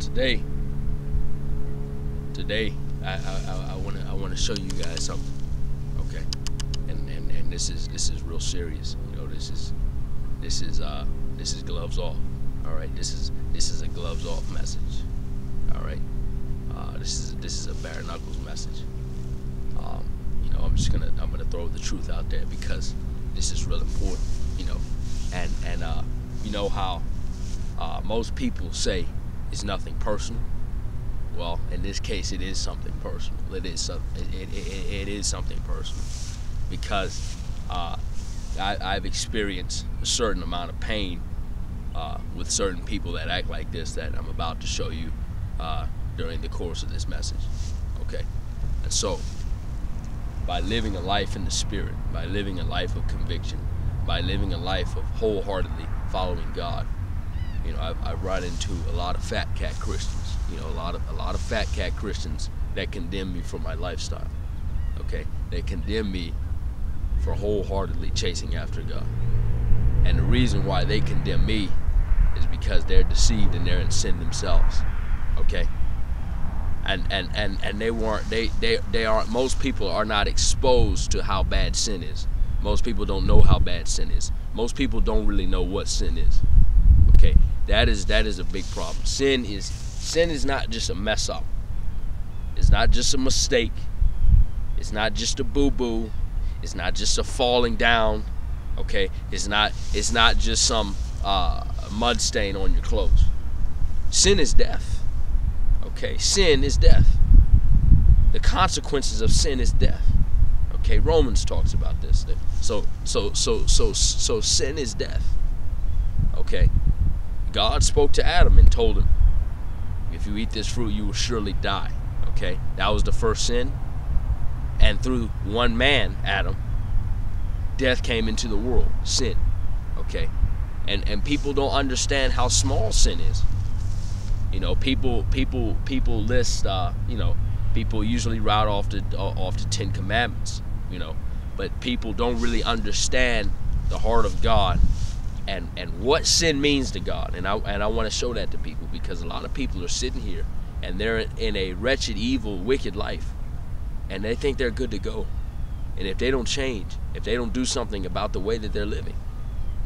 today, today, I I, want to I want to show you guys something, okay? And, and and this is this is real serious. You know, this is this is uh this is gloves off. All right, this is this is a gloves off message. All right, uh, this is this is a bare knuckles message. Um, you know, I'm just gonna I'm gonna throw the truth out there because this is real important. You know, and and uh, you know how uh, most people say it's nothing personal. Well, in this case, it is something personal. It is it, it, it is something personal because uh, I, I've experienced a certain amount of pain uh, with certain people that act like this that I'm about to show you uh, during the course of this message. Okay, and so by living a life in the spirit, by living a life of conviction, by living a life of wholeheartedly following God, you know, I've, I've run into a lot of fat cat Christians. You know, a lot of a lot of fat cat Christians that condemn me for my lifestyle. Okay, they condemn me for wholeheartedly chasing after God. And the reason why they condemn me is because they're deceived and they're in sin themselves. Okay? And and and, and they weren't they, they they aren't most people are not exposed to how bad sin is. Most people don't know how bad sin is. Most people don't really know what sin is. That is that is a big problem. Sin is sin is not just a mess up. It's not just a mistake. It's not just a boo-boo. It's not just a falling down. Okay? It's not it's not just some uh, mud stain on your clothes. Sin is death. Okay? Sin is death. The consequences of sin is death. Okay? Romans talks about this. So so so so so sin is death. Okay? God spoke to Adam and told him, if you eat this fruit, you will surely die. Okay? That was the first sin. And through one man, Adam, death came into the world, sin. Okay? And and people don't understand how small sin is. You know, people people people list uh, you know, people usually route off the off the 10 commandments, you know, but people don't really understand the heart of God and and what sin means to God. And I and I want to show that to people because a lot of people are sitting here and they're in a wretched, evil, wicked life, and they think they're good to go. And if they don't change, if they don't do something about the way that they're living,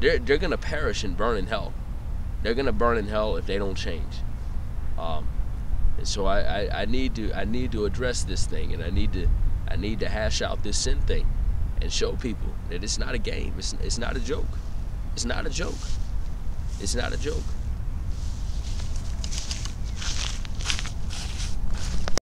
they're they're gonna perish and burn in hell. They're gonna burn in hell if they don't change. Um, and so I, I, I need to I need to address this thing, and I need to I need to hash out this sin thing, and show people that it's not a game. It's it's not a joke. It's not a joke. It's not a joke.